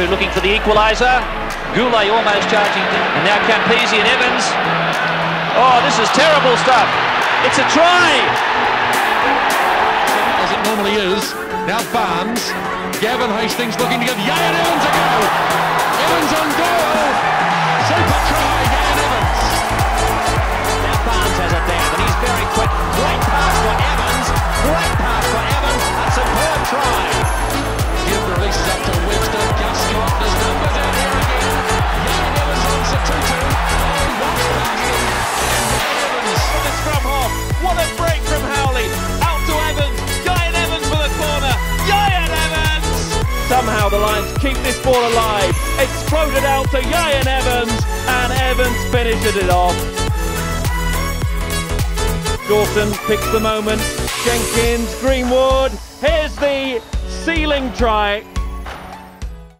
Andrew looking for the equaliser. Goulet almost charging, and now Campese and Evans. Oh, this is terrible stuff. It's a try. As it normally is. Now Barnes. Gavin Hastings looking to give Ieuan Somehow the Lions keep this ball alive. Exploded out to Ieuan Evans. And Evans finishes it off. Dawson picks the moment. Jenkins, Greenwood. Here's the sealing try.